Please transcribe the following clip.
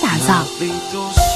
打造。